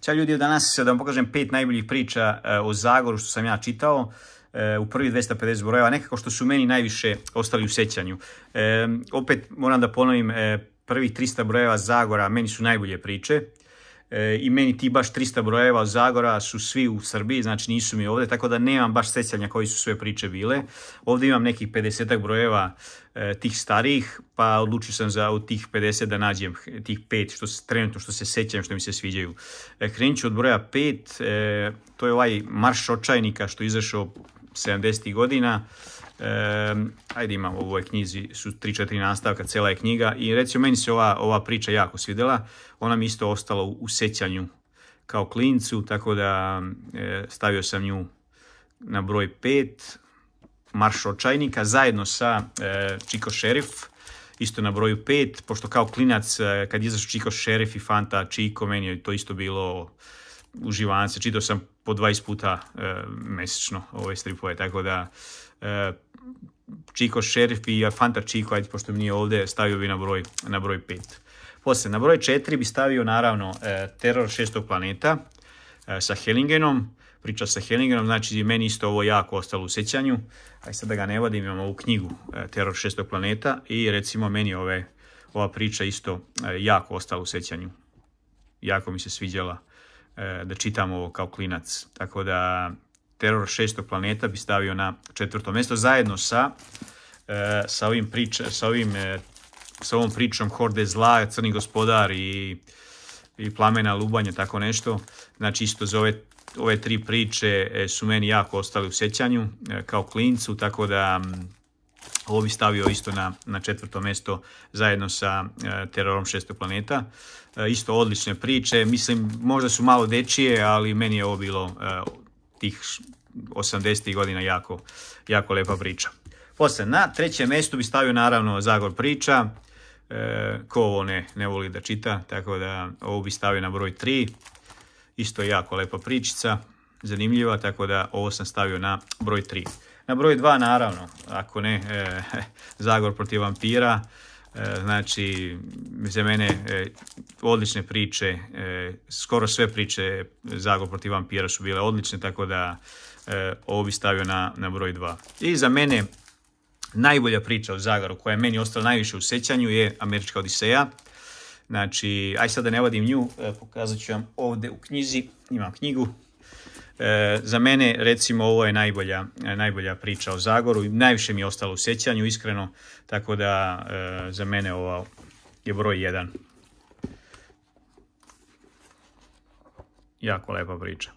Ćao ljudi, danas da vam pokažem pet najboljih priča e, o Zagoru što sam ja čitao e, u prvi 250 brojeva, nekako što su meni najviše ostali u sećanju. E, opet moram da ponovim, prvih 300 brojeva Zagora meni su najbolje priče. E, i meni ti baš 300 brojeva Zagora su svi u Srbiji, znači nisu mi ovdje, tako da nemam baš sećanja koji su sve priče bile. Ovdje imam nekih 50 brojeva e, tih starijih, pa odlučio sam za od tih 50 da nađem tih pet što se, trenutno što se sećam, što mi se sviđaju. E, ću od broja 5, to je ovaj Marš očajnika što je izašao 70. godina. E, ajde imam u ovoj knjizi, su 3-4 nastavka, cijela je knjiga i recimo meni se ova, ova priča jako svidjela, ona mi isto ostala u, u sećanju kao klincu, tako da e, stavio sam nju na broj 5, Marš očajnika, zajedno sa e, Čiko Šerif, isto na broju 5, pošto kao klinac e, kad izašao Čiko Šerif i Fanta Čiko, meni je to isto bilo uživance, čitao sam po 20 puta e, mesečno ove stripove, tako da e, Čiko Šerif i Fanta Čiko, ajde, pošto mi nije ovdje, stavio bi na broj, na broj 5. Poslije, na broj 4 bi stavio naravno e, Teror šestog planeta e, sa Hellingenom, priča sa Hellingenom, znači meni isto ovo jako ostalo u sećanju, aj sad da ga ne vodim, imam ovu knjigu e, Teror šestog planeta i recimo meni ove, ova priča isto jako ostala u sećanju. Jako mi se sviđala da čitam ovo kao klinac, tako da teror šestog planeta bi stavio na četvrto mjesto zajedno sa, e, sa, ovim priča, sa, ovim, e, sa ovom pričom Horde zla, Crni gospodar i, i Plamena lubanje, tako nešto. Znači isto za ove, ove tri priče e, su meni jako ostali u sjećanju kao klincu, tako da ovo bi stavio isto na, na četvrto mjesto zajedno sa terorom šestog planeta. isto odlične priče, mislim možda su malo dečije, ali meni je ovo bilo tih 80. godina jako, jako lepa priča. Poslije, na trećem mjestu bi stavio naravno Zagor priča, e, ko ovo ne, ne voli da čita, tako da ovo bi stavio na broj 3, isto jako lepa pričica, zanimljiva, tako da ovo sam stavio na broj 3. Na broj 2 naravno, ako ne, e, Zagor protiv vampira, e, znači za mene e, odlične priče, skoro sve priče Zagor protiv vampira su bile odlične, tako da ovo bi stavio na, na broj 2. I za mene najbolja priča o Zagaru koja je meni ostala najviše u sećanju je Američka Odiseja. Znači, aj sad da ne vadim nju, pokazat ću vam ovdje u knjizi, imam knjigu. Za mene, recimo, ovo je najbolja, najbolja priča o Zagoru i najviše mi je ostalo u sećanju, iskreno, tako da za mene ovo je broj 1. Jako lepa priča.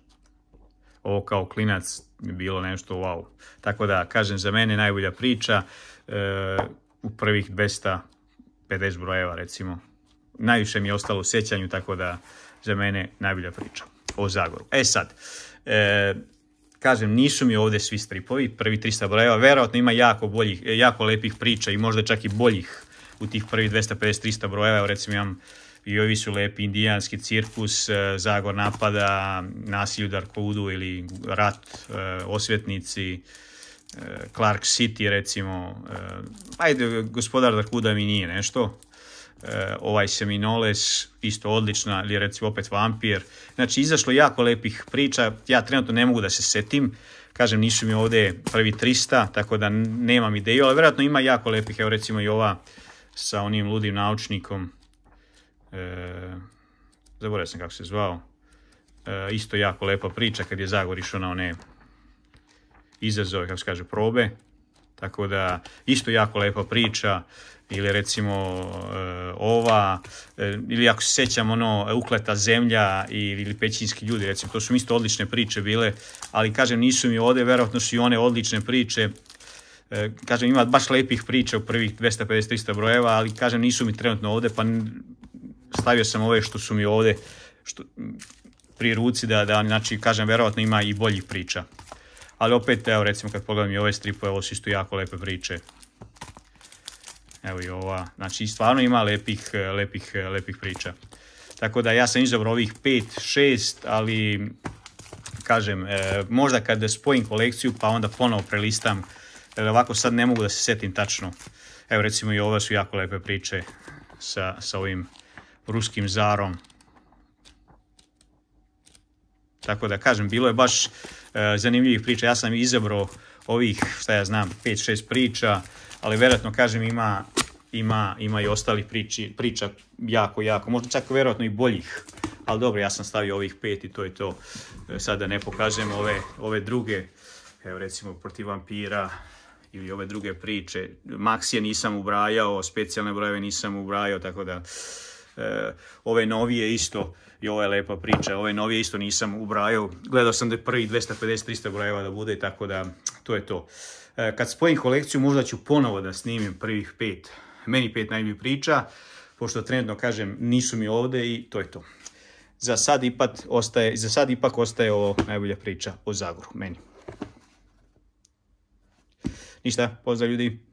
Ovo kao klinac je bilo nešto wow. Tako da, kažem, za mene najbolja priča e, u prvih 250 brojeva, recimo. Najviše mi je ostalo u sjećanju, tako da za mene najbolja priča o Zagoru. E sad, e, kažem, nisu mi ovdje svi stripovi, prvi 300 brojeva, verovatno ima jako, boljih, jako lepih priča i možda čak i boljih u tih prvih 250-300 brojeva, recimo imam i ovi su lepi indijanski cirkus, e, Zagor napada, nasilju Darkoudu ili rat, e, osvetnici, e, Clark City recimo, ajde gospodar Darkuda mi nije nešto, ovaj Seminoles, isto odlična, ili recimo opet Vampir. Znači, izašlo jako lepih priča, ja trenutno ne mogu da se setim, kažem, nisu mi ovdje prvi 300, tako da nemam ideju, ali vjerojatno ima jako lepih, evo recimo i ova sa onim ludim naučnikom, E, zaboravio sam kako se zvao. E, isto jako lepa priča kad je Zagor išao na one izazove, kako se kaže, probe. Tako da, isto jako lepa priča, ili recimo e, ova, e, ili ako se sjećam ono, ukleta zemlja ili pećinski ljudi, recimo, to su isto odlične priče bile, ali kažem, nisu mi ovdje, verovatno su i one odlične priče, kažem, ima baš lepih priča u prvih 250-300 brojeva, ali kažem, nisu mi trenutno ovdje, pa stavio sam ove što su mi ovdje što, pri ruci da, da znači, kažem, verovatno ima i boljih priča. Ali opet, evo, recimo, kad pogledam i ove stripove, ovo su isto jako lepe priče. Evo i ova, znači, stvarno ima lepih, lepih, lepih priča. Tako da ja sam izabrao ovih 5, 6, ali kažem, e, možda kad spojim kolekciju pa onda ponovo prelistam, jer ovako sad ne mogu da se setim tačno. Evo recimo i ove su jako lepe priče sa, sa ovim ruskim zarom. Tako da kažem, bilo je baš zanimljivih priča. Ja sam izabrao ovih, šta ja znam, 5-6 priča, ali vjerojatno kažem ima, ima, ima i ostali priči, priča jako, jako, možda čak vjerojatno i boljih. Ali dobro, ja sam stavio ovih pet i to je to. Sada ne pokažem ove, ove druge, evo recimo protiv vampira, ili ove druge priče. Maksije nisam ubrajao, specijalne brojeve nisam ubrajao, tako da e, ove novije isto, i ovo je lepa priča, ove novije isto nisam ubrajao. Gledao sam da je prvi 250-300 brojeva da bude, tako da to je to. E, kad spojim kolekciju možda ću ponovo da snimim prvih pet, meni pet najboljih priča, pošto trenutno kažem nisu mi ovdje i to je to. Za sad ipak ostaje, za sad ipak ostaje ovo najbolja priča o Zagoru, meni. Ništa, pozdrav ljudi.